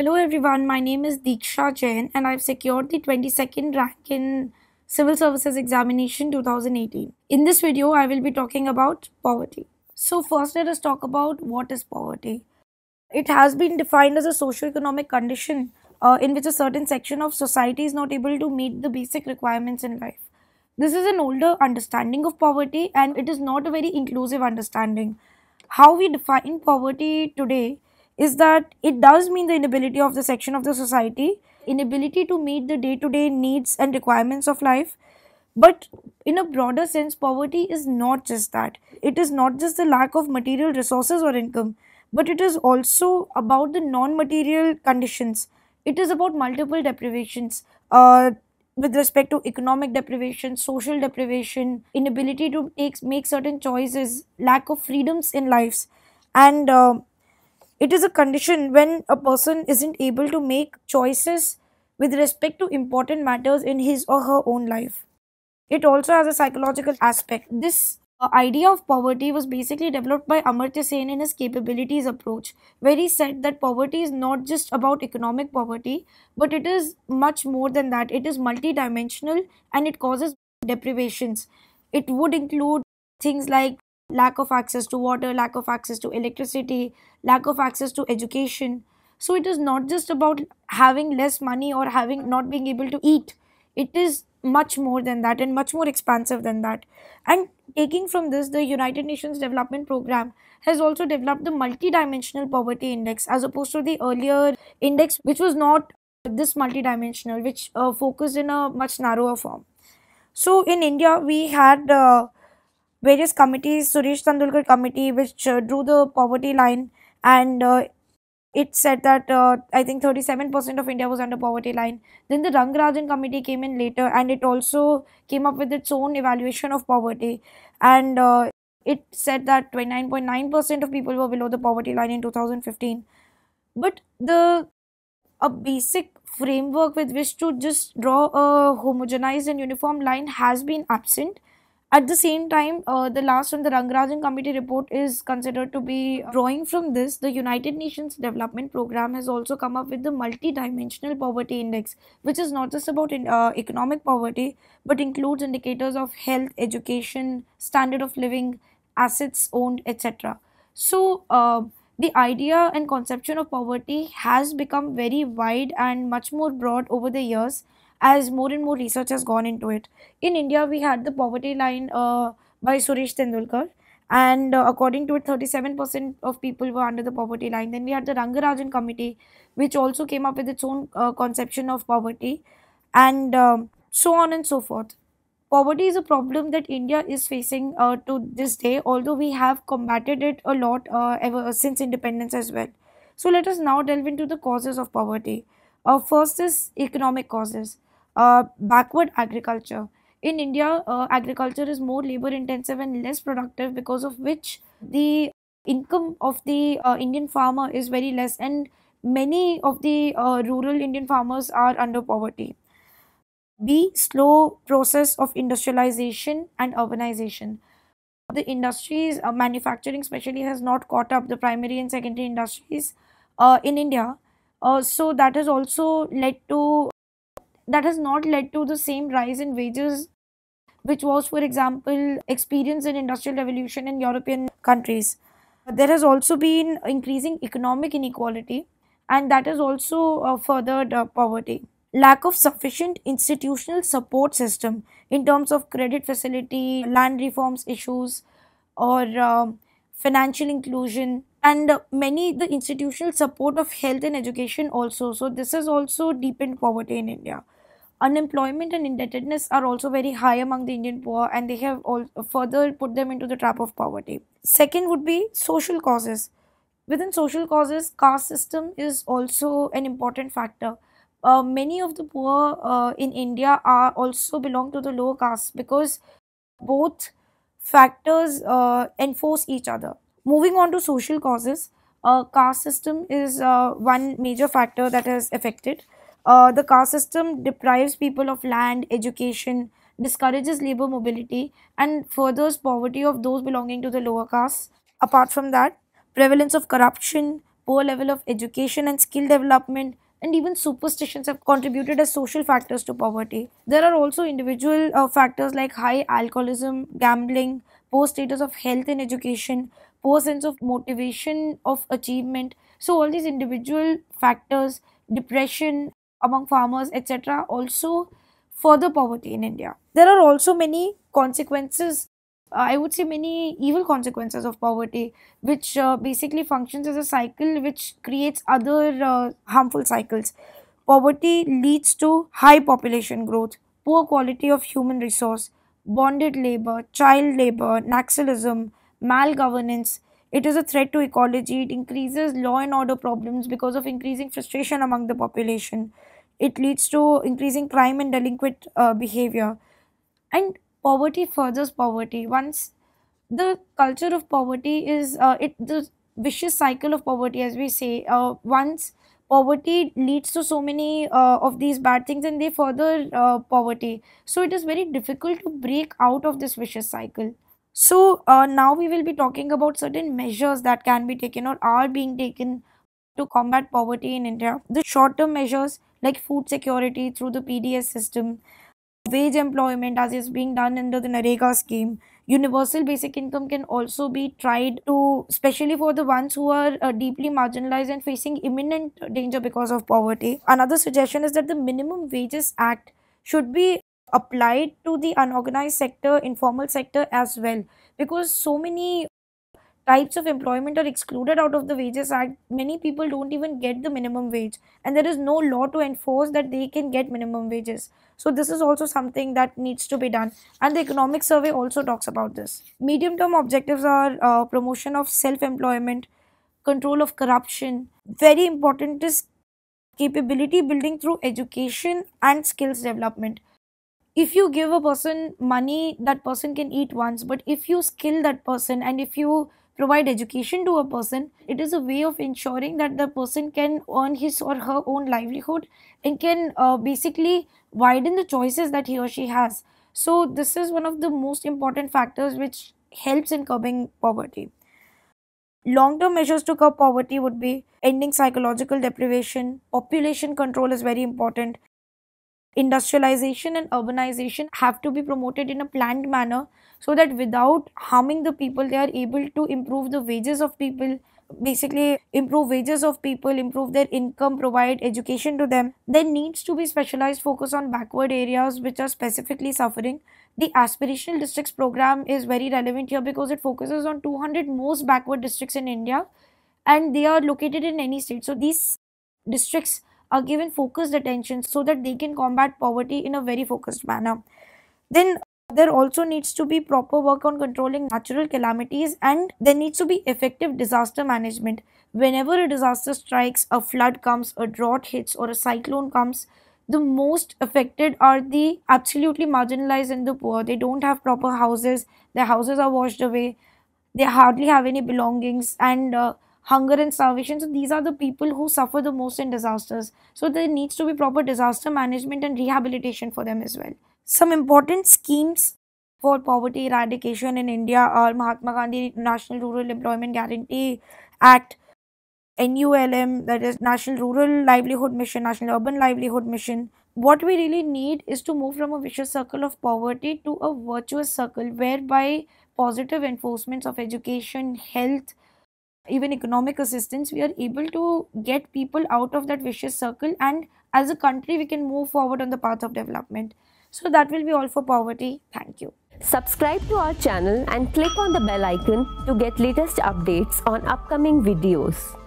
Hello everyone, my name is Deeksha Jain and I've secured the 22nd rank in Civil Services Examination 2018. In this video, I will be talking about poverty. So first let us talk about what is poverty. It has been defined as a socio-economic condition uh, in which a certain section of society is not able to meet the basic requirements in life. This is an older understanding of poverty and it is not a very inclusive understanding. How we define poverty today is that it does mean the inability of the section of the society, inability to meet the day to day needs and requirements of life. But in a broader sense, poverty is not just that. It is not just the lack of material resources or income, but it is also about the non material conditions. It is about multiple deprivations. Uh, with respect to economic deprivation, social deprivation, inability to take, make certain choices, lack of freedoms in lives, and uh, it is a condition when a person isn't able to make choices with respect to important matters in his or her own life. It also has a psychological aspect. This uh, idea of poverty was basically developed by Amartya Sen in his capabilities approach, where he said that poverty is not just about economic poverty, but it is much more than that. It is multidimensional and it causes deprivations. It would include things like lack of access to water, lack of access to electricity, lack of access to education. So it is not just about having less money or having not being able to eat. It is much more than that and much more expansive than that. And taking from this, the United Nations Development Program has also developed the multidimensional poverty index as opposed to the earlier index, which was not this multidimensional, which uh, focused in a much narrower form. So in India, we had uh, various committees, Suresh Tendulkar committee, which uh, drew the poverty line, and uh, it said that uh, I think 37% of India was under poverty line. Then the Rangarajan committee came in later, and it also came up with its own evaluation of poverty, and uh, it said that 29.9% of people were below the poverty line in 2015. But the a basic framework with which to just draw a homogenized and uniform line has been absent at the same time, uh, the last one, the Rangarajan Committee report, is considered to be drawing from this. The United Nations Development Program has also come up with the multi-dimensional poverty index, which is not just about in, uh, economic poverty, but includes indicators of health, education, standard of living, assets owned, etc. So, uh, the idea and conception of poverty has become very wide and much more broad over the years as more and more research has gone into it. In India, we had the poverty line uh, by Suresh Tendulkar, and uh, according to it, 37% of people were under the poverty line. Then we had the Rangarajan committee, which also came up with its own uh, conception of poverty, and um, so on and so forth. Poverty is a problem that India is facing uh, to this day, although we have combated it a lot uh, ever since independence as well. So let us now delve into the causes of poverty. Uh, first is economic causes uh, backward agriculture. In India, uh, agriculture is more labor intensive and less productive because of which the income of the uh, Indian farmer is very less and many of the uh, rural Indian farmers are under poverty. B. Slow process of industrialization and urbanization. The industries, uh, manufacturing especially, has not caught up the primary and secondary industries uh, in India. Uh, so that has also led to that has not led to the same rise in wages which was for example experienced in industrial revolution in european countries there has also been increasing economic inequality and that has also uh, furthered uh, poverty lack of sufficient institutional support system in terms of credit facility land reforms issues or uh, financial inclusion and many the institutional support of health and education also so this has also deepened poverty in india unemployment and indebtedness are also very high among the Indian poor and they have all further put them into the trap of poverty. Second would be social causes. Within social causes, caste system is also an important factor. Uh, many of the poor uh, in India are also belong to the lower caste because both factors uh, enforce each other. Moving on to social causes, uh, caste system is uh, one major factor that has affected. Uh, the caste system deprives people of land, education, discourages labor mobility, and furthers poverty of those belonging to the lower caste. Apart from that, prevalence of corruption, poor level of education and skill development, and even superstitions have contributed as social factors to poverty. There are also individual uh, factors like high alcoholism, gambling, poor status of health and education, poor sense of motivation of achievement. So, all these individual factors, depression among farmers, etc., also further poverty in India. There are also many consequences I would say many evil consequences of poverty, which uh, basically functions as a cycle which creates other uh, harmful cycles. Poverty leads to high population growth, poor quality of human resource, bonded labor, child labor, naxalism, malgovernance. It is a threat to ecology. It increases law and order problems because of increasing frustration among the population. It leads to increasing crime and delinquent uh, behavior. And poverty furthers poverty. Once the culture of poverty is uh, it the vicious cycle of poverty as we say uh, once poverty leads to so many uh, of these bad things and they further uh, poverty. So it is very difficult to break out of this vicious cycle. So uh, now we will be talking about certain measures that can be taken or are being taken to combat poverty in india. The short term measures like food security through the pds system wage employment as is being done under the NREGA scheme. Universal basic income can also be tried to, especially for the ones who are uh, deeply marginalized and facing imminent danger because of poverty. Another suggestion is that the Minimum Wages Act should be applied to the unorganized sector, informal sector as well, because so many types of employment are excluded out of the wages act. Many people don't even get the minimum wage and there is no law to enforce that they can get minimum wages. So this is also something that needs to be done. And the economic survey also talks about this. Medium term objectives are uh, promotion of self employment control of corruption. Very important is capability building through education and skills development. If you give a person money that person can eat once. But if you skill that person and if you provide education to a person, it is a way of ensuring that the person can earn his or her own livelihood and can uh, basically widen the choices that he or she has. So, this is one of the most important factors which helps in curbing poverty. Long term measures to curb poverty would be ending psychological deprivation, population control is very important, industrialization and urbanization have to be promoted in a planned manner so that without harming the people they are able to improve the wages of people basically improve wages of people improve their income provide education to them. There needs to be specialized focus on backward areas which are specifically suffering. The aspirational districts program is very relevant here because it focuses on 200 most backward districts in india and they are located in any state. So these districts are given focused attention so that they can combat poverty in a very focused manner. Then there also needs to be proper work on controlling natural calamities and there needs to be effective disaster management. Whenever a disaster strikes, a flood comes, a drought hits, or a cyclone comes, the most affected are the absolutely marginalized and the poor. They don't have proper houses, their houses are washed away, they hardly have any belongings, and uh, hunger and starvation. So these are the people who suffer the most in disasters. So there needs to be proper disaster management and rehabilitation for them as well. Some important schemes for poverty eradication in India are Mahatma Gandhi National Rural Employment Guarantee Act, NULM, that is National Rural Livelihood Mission, National Urban Livelihood Mission. What we really need is to move from a vicious circle of poverty to a virtuous circle whereby positive enforcements of education, health, even economic assistance, we are able to get people out of that vicious circle and as a country we can move forward on the path of development. So that will be all for poverty. Thank you. Subscribe to our channel and click on the bell icon to get latest updates on upcoming videos.